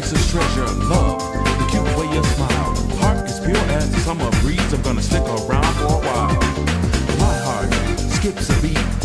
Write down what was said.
priceless treasure, love, the cute way you smile. Heart is pure as the summer breeze. I'm gonna stick around for a while. My heart skips a beat